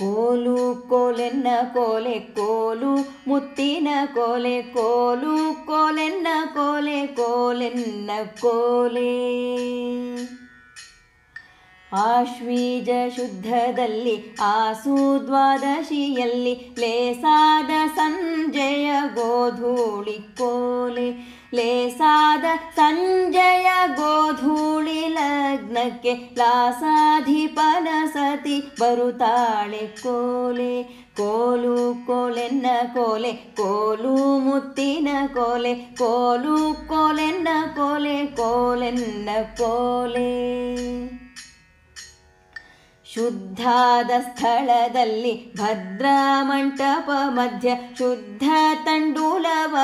ಕೋಲು ಕೋಲೆನ್ನ ಕೋಲೆ ಕೋಲು, ಮುತ್ತಿನ ಕೋಲೆ ಕೋಲು, ಕೋಲೆನ್ನ ಕೋಲೆ ಕೋಲೆನ್ನ ಕೋಲೆ. ಆಶ್ವೀಜ ಶುದ್ಧದಲ್ಲಿ, ಆಸು ದ್ವಾದಶಿಯಲ್ಲಿ, ಲೇಸಾದ ಸಂಜೆಯ ಗೋಧೂಳಿ ಕೋಲೆ. ಲೇಸಾದ ಸಂಜಯ ಗೋಧೂಳಿ ಲಗ್ನಕ್ಕೆ ಲಾಸಾಧಿಪನ ಸತಿ ಬರುತ್ತಾಳೆ ಕೋಲೆ, ಕೋಲು ಕೋಲೆನ್ನ ಕೋಲೆ, ಕೋಲು ಮುತ್ತಿನ ಕೋಲೆ, ಕೋಲು ಕೋಲೆನ್ನ ಕೋಲೆ ಕೋಲೆನ್ನ ಕೋಲೆ. ಶುದ್ಧಾದ ಸ್ಥಳದಲ್ಲಿ ಭದ್ರಾ ಮಂಟಪ ಮಧ್ಯ ಶುದ್ಧ ತಂಡೂಲವ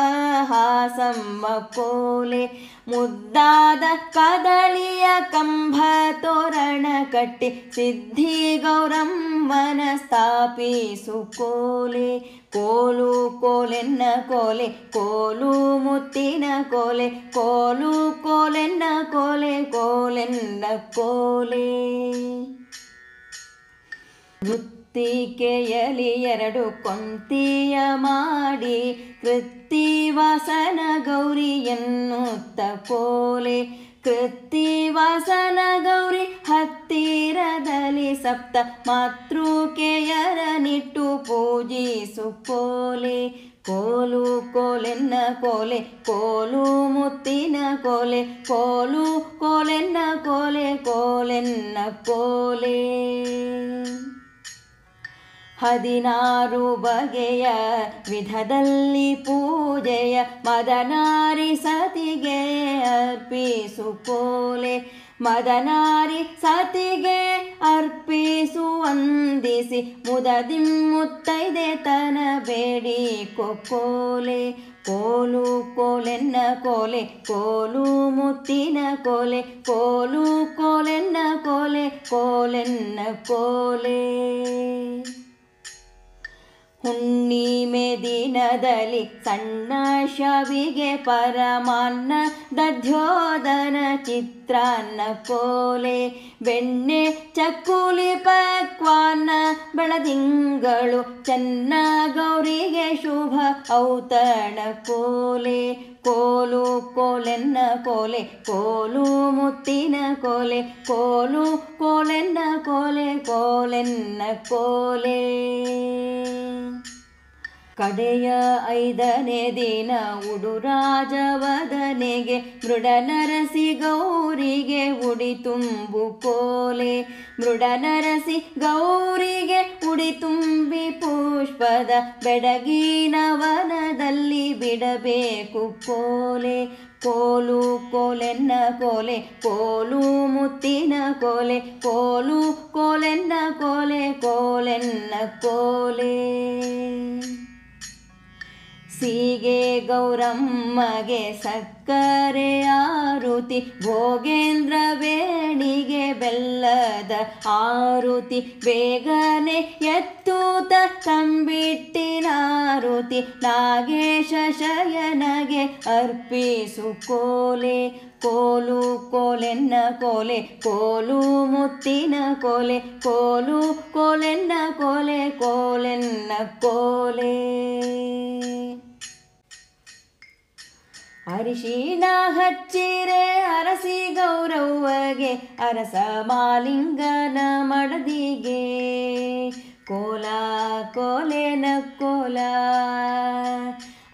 ಹಾಸಮ್ಮ ಕೋಲೆ. ಮುದ್ದಾದ ಕದಳಿಯ ಕಂಬ ತೋರಣ ಕಟ್ಟಿ ಸಿದ್ಧಿ ಗೌರಮ್ಮನ ಸ್ಥಾಪಿಸು ಕೋಲೆ. ಕೋಲು ಕೋಲೆನ್ನ ಕೋಲೆ, ಕೋಲು ಮುತ್ತಿನ ಕೋಲೆ, ಕೋಲು ಕೋಲೆನ್ನ ಕೋಲೆ ಕೋಲೆನ್ನ ಕೋಲೆ. ವೃತ್ತಿಕೆಯಲಿ ಎರಡು ಕೊಂತಿಯ ಮಾಡಿ ಕೃತ್ತಿವಾಸನ ಗೌರಿ ಎನ್ನುತ್ತ ಕೋಲೆ. ಕೃತ್ತಿವಾಸನ ಗೌರಿ ಹತ್ತಿರದಲ್ಲಿ ಸಪ್ತ ಮಾತೃಕೆಯರ ನಿಟ್ಟು ಪೂಜಿಸು ಕೋಲೆ. ಕೋಲು ಕೋಲೆನ್ನ ಕೋಲೆ, ಕೋಲು ಮುತ್ತಿನ ಕೋಲೆ, ಕೋಲು ಕೋಲೆನ್ನ ಕೋಲೆ ಕೋಲೆನ್ನ ಕೋಲೆ. ಹದಿನಾರು ಬಗೆಯ ವಿಧದಲ್ಲಿ ಪೂಜೆಯ ಮದನಾರಿ ಸತಿಗೆ ಅರ್ಪಿಸು ಕೋಲೆ ಮದನಾರಿ ಸತಿಗೆ ಅರ್ಪಿಸು ವಂದಿಸಿ ಮುದದಿ ಮುತ್ತೈದೆ ತನ ಬೇಡಿ ಕೊಕ್ಕೋಲೆ. ಕೋಲು ಕೋಲೆನ್ನ ಕೋಲೆ, ಕೋಲು ಮುತ್ತಿನ ಕೋಲೆ, ಕೋಲು ಕೋಲೆನ್ನ ಕೋಲೆ ಕೋಲೆನ್ನ ಕೋಲೆ. ಹುಣ್ಣಿಮೆ ದಿನದಲ್ಲಿ ಸಣ್ಣ ಶವಿಗೆ ಪರಮಾನ್ನ ದಧ್ಯೋದನ ಚಿತ್ರಾನ್ನ ಕೋಲೆ ಬೆಣ್ಣೆ ಚಕ್ಕುಲಿ ಪಕ್ವಾನ್ನ ಬೆಳದಿಂಗಳು ಚೆನ್ನ ಗೌರಿಗೆ ಶುಭ ಔತಣ ಕೋಲೆ ಕೋಲು ಕೋಲೆನ್ನ ಕೋಲೆ ಕೋಲು ಮುತ್ತಿನ ಕೋಲೆ ಕೋಲು ಕೋಲೆನ್ನ ಕೋಲೆ ಕೋಲೆನ್ನ ಕೋಲೆ ಕಡೆಯ ಐದನೇ ದಿನ ಉಡುರಾಜವದನೆಗೆ ಮೃಡನರಸಿ ಗೌರಿಗೆ ಉಡಿ ತುಂಬು ಕೋಲೆ ಮೃಡನರಸಿ ಗೌರಿಗೆ ಉಡಿ ತುಂಬಿ ಪುಷ್ಪದ ಬೆಡಗಿನ ವನದಲ್ಲಿ ಬಿಡಬೇಕು ಕೋಲೆ ಕೋಲು ಕೋಲೆನ್ನ ಕೋಲೆ, ಕೋಲು ಮುತ್ತಿನ ಕೋಲೆ, ಕೋಲು ಕೋಲೆನ್ನ ಕೋಲೆ ಕೋಲೆನ್ನ ಕೋಲೆ. ಸೀಗೆ ಗೌರಮ್ಮಗೆ ಸಕ್ಕರೆ ಆರುತಿ, ಭೋಗೇಂದ್ರ ವೇಣಿಗೆ ಬೆಲ್ಲದ ಆರುತಿ, ಬೇಗನೆ ಎತ್ತೂತ ತಂಬಿಟ್ಟಿನಾರುತಿ ನಾಗೇಶ ಶಯನಗೆ ಅರ್ಪಿಸು ಕೋಲೆ, ಕೋಲು ಕೋಲೆನ್ನ ಕೋಲೆ, ಕೋಲು ಮುತ್ತಿನ ಕೋಲೆ, ಕೋಲು ಕೋಲೆನ್ನ ಕೋಲೆ ಕೋಲೆನ್ನ ಕೋಲೆ. ಅರಿಶಿನ ಹಚ್ಚಿರೆ ಅರಸಿ ಗೌರವ್ವಗೆ, ಅರಸ ಮಾಲಿಂಗನ ಮಡದಿಗೆ. ಕೋಲ, ಕೋಲೆನ ಕೋಲ.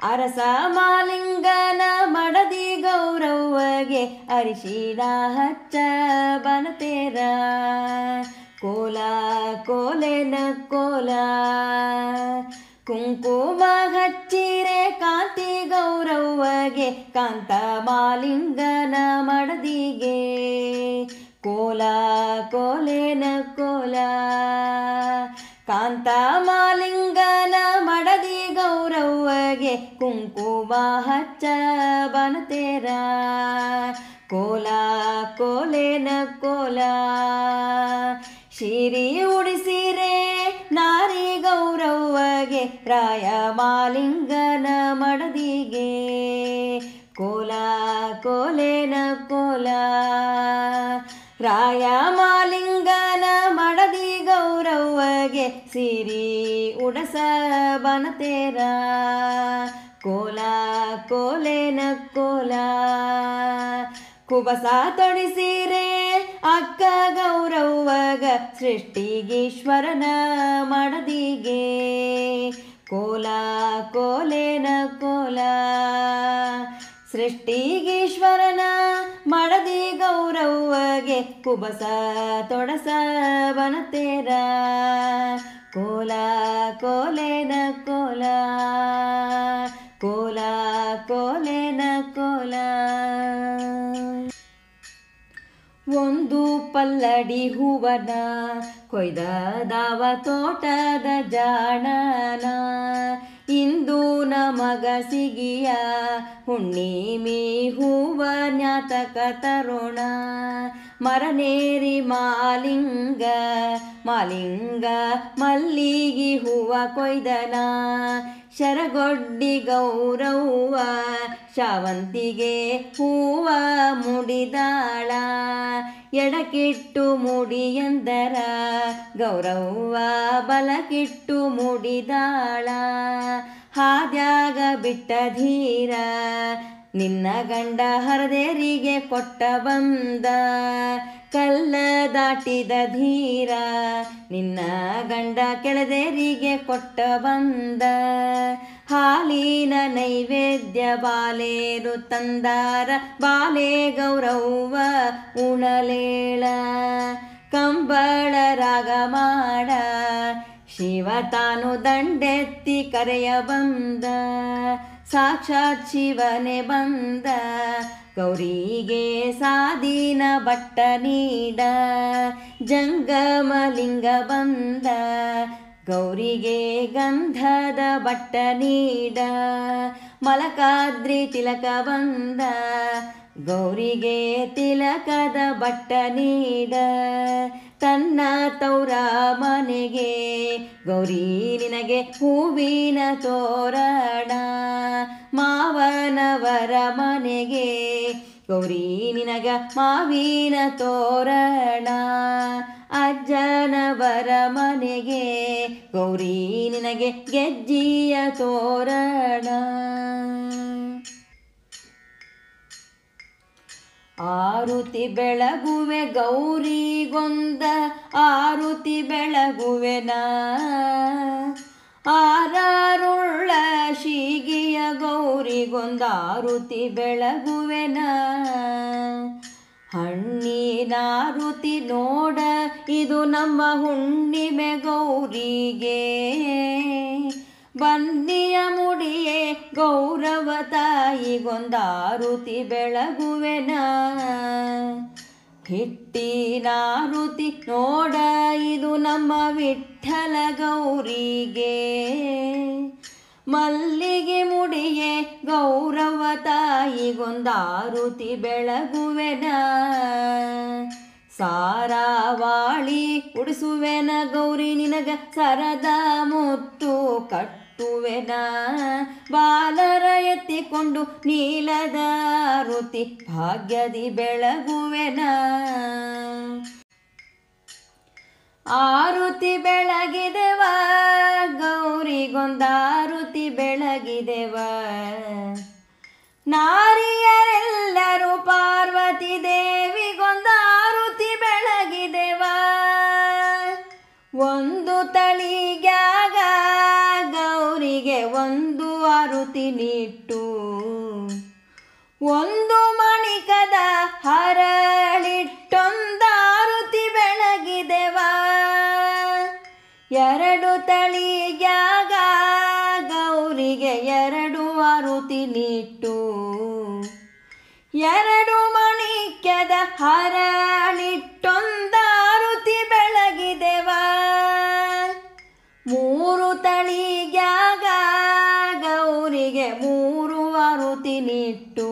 ಅರಸ ಮಾಲಿಂಗನ ಮಡದಿ ಗೌರವ್ವಗೆ ಅರಿಶಿನ ಹಚ್ಚ ಬನತೇರ. ಕೋಲ, ಕೋಲೆನ ಕೋಲ. ಕುಂಕುಮ ಹಚ್ಚಿರೆ ಕಾಂತಿ ಗೌರವ್ವಗೆ ಕಾಂತ ಮಾಲಿಂಗನ ಮಡದಿಗೆ. ಕೋಲ, ಕೋಲೇನ ಕೋಲ. ಕಾಂತ ಮಾಲಿಂಗನ ಮಡದಿ ಗೌರವ್ವಗೆ ಕುಂಕುಮ ಹಚ್ಚ ಬನತೇರ. ಕೋಲ, ಕೋಲೇನ ಕೋಲ. ಶಿರಿ ಗೌರವ್ವಗೆ ರಾಯ ಮಾಲಿಂಗನ ಮಡದಿಗೆ ಕೋಲ, ಕೋಲೇನ ಕೋಲ. ರಾಯ ಮಾಲಿಂಗನ ಮಡದಿ ಗೌರವಗೆ ಸಿರಿ ಉಡಸ ಬನತೇರ. ಕೋಲ, ಕೋಲೇನ ಕೋಲ. ಕುಬಸ ತೊಡಿಸಿರೆ ಅಕ್ಕ ಗೌರವ್ವಗ ಸೃಷ್ಟಿಗೀಶ್ವರನ ಮಡದಿಗೆ. ಕೋಲ ಕೋಲೇನ ಕೋಲ. ಸೃಷ್ಟಿಗೀಶ್ವರನ ಮಡದಿ ಗೌರವ್ವಗೆ ಕುಬಸ ತೊಡಸ ಬನತೇರ. ಕೋಲ ಕೋಲೇನ ಕೋಲ. ಕೋಲ ಪಲ್ಲಡಿ ಹೂವನ ಕೊಯ್ದ ದಾವ ತೋಟದ ಜಾಣನ. ಇಂದು ನಮಗ ಸಿಗಿಯ ಹುಣ್ಣಿಮೆ ಹೂವ ಜ್ಞಾತಕ ತರೋಣ. ಮರನೇರಿ ಮಾಲಿಂಗ ಮಾಲಿಂಗ ಮಲ್ಲಿಗಿ ಹೂವ ಕೊಯ್ದನ. ಶರಗೊಡ್ಡಿ ಗೌರವ್ವ ಶಾವಂತಿಗೆ ಹೂವ ಮುಡಿದಾಳ. ಎಡಕಿಟ್ಟು ಮುಡಿಯಂದರ ಗೌರವ್ವ ಬಲಕಿಟ್ಟು ಮುಡಿದಾಳ. ಹಾದ್ಯಾಗ ಬಿಟ್ಟ ಧೀರ ನಿನ್ನ ಗಂಡ ಹರದೇರಿಗೆ ಕೊಟ್ಟ ಬಂದ, ಕಲ್ಲ ದಾಟಿದ ಧೀರ. ನಿನ್ನ ಗಂಡ ಕೆಳದೇರಿಗೆ ಕೊಟ್ಟ ಬಂದ, ಹಾಲಿನ ನೈವೇದ್ಯ ಬಾಲೇರು ತಂದಾರ. ಬಾಲೆ ಗೌರವ್ವ ಉಣಲೇಳ, ಕಂಬಳ ರಾಗ ಮಾಡ. ಶಿವ ತಾನು ದಂಡೆತ್ತಿ ಕರೆಯ ಬಂದ, ಸಾಕ್ಷಾತ್ ಶಿವನೇ ಬಂದ. ಗೌರಿಗೆ ಸಾದೀನ ಬಟ್ಟ ನೀಡ, ಜಂಗಮಲಿಂಗ ಬಂದ. ಗೌರಿಗೆ ಗಂಧದ ಬಟ್ಟ ನೀಡ, ಮಲಕಾದ್ರಿ ತಿಲಕ ಬಂದ. ಗೌರಿಗೆ ತಿಲಕದ ಬಟ್ಟ ನೀಡ ತನ್ನ ತೌರ ಮನೆಗೆ. ಗೌರಿ, ನಿನಗೆ ಹೂವಿನ ತೋರಣ. ಮಾವನವರ ಮನೆಗೆ. ಗೌರಿ, ನಿನಗ ಮಾವಿನ ತೋರಣ. ಅಜ್ಜನವರ ಮನೆಗೆ. ಗೌರಿ, ನಿನಗೆ ಗೆಜ್ಜಿಯ ತೋರಣ. ಆರುತಿ ಬೆಳಗುವೆ ಗೌರಿಗೊಂದ ಆರುತಿ ಬೆಳಗುವೆನ. ಆರಾರುಳ್ಳ ಶೀಗಿಯ ಗೌರಿಗೊಂದ ಆರುತಿ ಬೆಳಗುವೆನ. ಹಣ್ಣಿನಾರುತಿ ನೋಡ, ಇದು ನಮ್ಮ ಹುಣ್ಣಿಮೆ ಗೌರಿಗೆ. ಬನ್ನಿಯ ಮುಡಿಯೇ ಗೌರವ ತಾಯಿಗೊಂದಾರುತಿ ಬೆಳಗುವೆನ. ಹಿಟ್ಟಿನಾರುತಿ ನೋಡ, ಇದು ನಮ್ಮ ವಿಠಲ ಗೌರಿಗೆ. ಮಲ್ಲಿಗೆ ಮುಡಿಯೇ ಗೌರವ ತಾಯಿಗೊಂದಾರುತಿ ಬೆಳಗುವೆನ. ಸಾರಾವಾಳಿ ಉಡಿಸುವೆನ ಗೌರಿ, ನಿನಗ ಸರದ ಮುತ್ತು ಕಟ್ಟುವೆನ ಬಾಲರ ಎತ್ತಿಕೊಂಡು ನೀಲದ ಋತಿ ಭಾಗ್ಯದಿ ಬೆಳಗುವೆನ? ಆರುತಿ ಬೆಳಗಿದೆವ? ಗೌರಿಗೊಂದಾರುತಿ ಬೆಳಗಿದೆವ? ಒಂದು ಆರುತಿ ನಿಟ್ಟು ಒಂದು ಮಣಿಕದ ಹರಳಿಟ್ಟೊಂದಾರುತಿ ಬೆಳಗಿದೆವಾ ಎರಡು ತಳಿಗ್ಯಾಗ ಗೌರಿಗೆ ಎರಡು ಅರುತಿ ನಿಟ್ಟು ಎರಡು ಮಣಿಕದ ಹರಳಿಟ್ಟೊಂದಾರುತಿ ಕಣ್ಣಿಟ್ಟು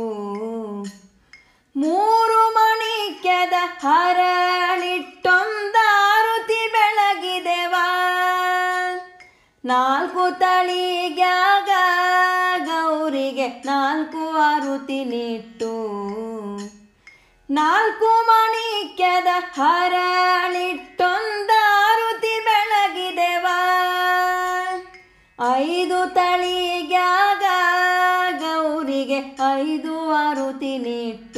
ಮೂರು ಮಣಿಕ್ಯದ ಹರಳಿಟ್ಟೊಂದಾರುತಿ ಬೆಳಗಿದೆವಾ ನಾಲ್ಕು ತಳಿಗ್ಯಾಗ ಗೌರಿಗೆ ನಾಲ್ಕು ಆರುತಿ ನಿಟ್ಟು ನಾಲ್ಕು ಮಣಿಕ್ಯದ ಹರಳಿಟ್ಟೊಂದಾರುತಿ ಬೆಳಗಿದೆವಾ ಐದು ತಳಿ ಐದು ಆರು ನಿಟ್ಟು